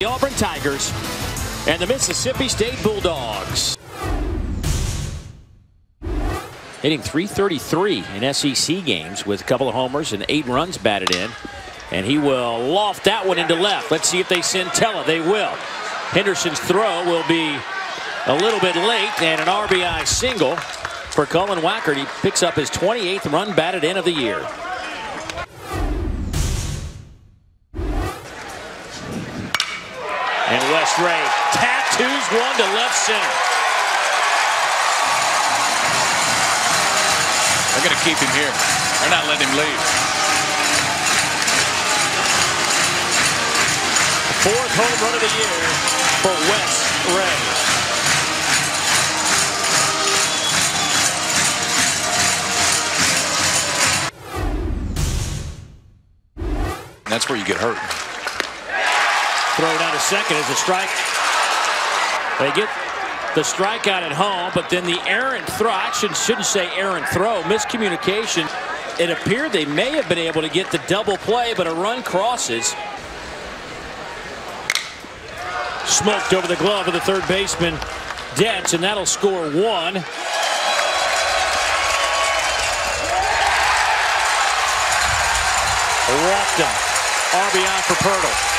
The Auburn Tigers and the Mississippi State Bulldogs. Hitting 333 in SEC games with a couple of homers and eight runs batted in. And he will loft that one into left. Let's see if they send Tella. They will. Henderson's throw will be a little bit late and an RBI single for Cullen Wackert. He picks up his 28th run batted in of the year. And Wes Rea tattoos one to left center. They're going to keep him here. They're not letting him leave. Fourth home run of the year for Wes Rea. That's where you get hurt. Throw down to second as a strike. They get the strikeout at home, but then the errant throw. I shouldn't, shouldn't say errant throw. Miscommunication. It appeared they may have been able to get the double play, but a run crosses. Smoked over the glove of the third baseman, Detz, and that'll score one. Walked him. RBI for Pirtle.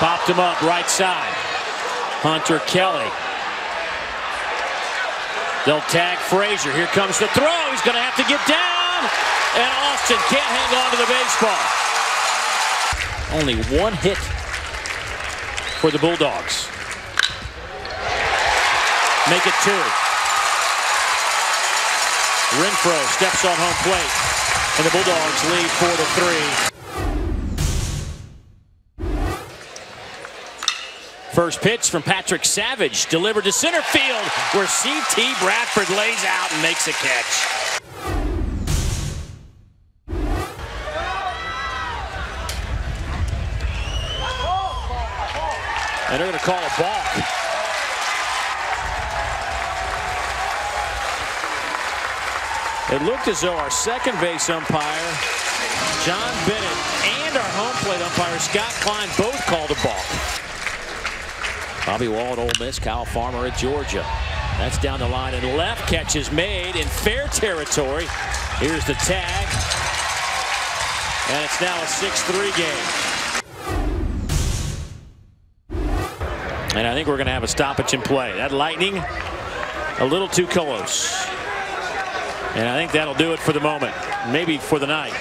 Popped him up right side. Hunter Kelly. They'll tag Frazier. Here comes the throw. He's going to have to get down. And Austin can't hang on to the baseball. Only one hit for the Bulldogs. Make it two. Renfroe steps on home plate. And the Bulldogs lead four to three. First pitch from Patrick Savage delivered to center field where C.T. Bradford lays out and makes a catch. And they're going to call a balk. It looked as though our second base umpire, John Bennett, and our home plate umpire, Scott Klein, both called a ball. Bobby Wall at Ole Miss, Kyle Farmer at Georgia. That's down the line and left. Catch is made in fair territory. Here's the tag. And it's now a 6-3 game. And I think we're going to have a stoppage in play. That lightning, a little too close. And I think that'll do it for the moment, maybe for the night.